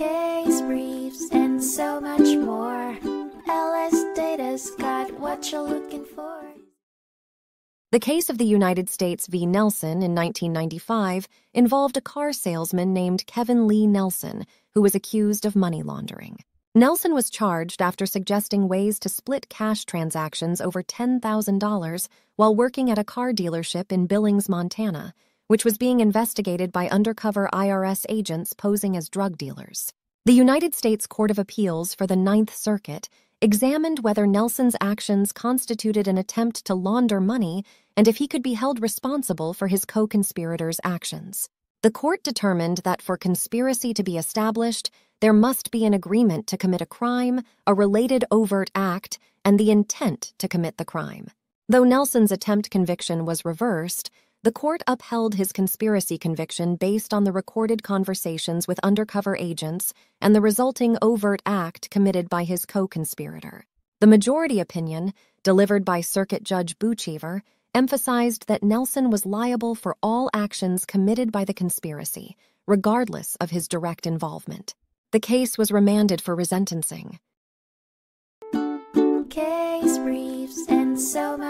case briefs, and so much more. LS Data's got what you're looking for. The case of the United States v. Nelson in 1995 involved a car salesman named Kevin Lee Nelson, who was accused of money laundering. Nelson was charged after suggesting ways to split cash transactions over $10,000 while working at a car dealership in Billings, Montana, which was being investigated by undercover IRS agents posing as drug dealers. The United States Court of Appeals for the Ninth Circuit examined whether Nelson's actions constituted an attempt to launder money and if he could be held responsible for his co conspirators' actions. The court determined that for conspiracy to be established, there must be an agreement to commit a crime, a related overt act, and the intent to commit the crime. Though Nelson's attempt conviction was reversed, the court upheld his conspiracy conviction based on the recorded conversations with undercover agents and the resulting overt act committed by his co conspirator. The majority opinion, delivered by Circuit Judge Boochever, emphasized that Nelson was liable for all actions committed by the conspiracy, regardless of his direct involvement. The case was remanded for resentencing. Case briefs, and so much